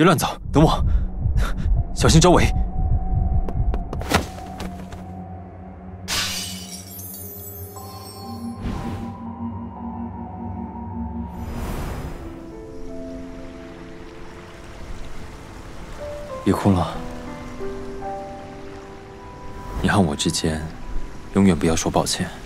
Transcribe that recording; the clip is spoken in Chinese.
别乱走等我小心周围。别哭了你和我之间永远不要说抱歉。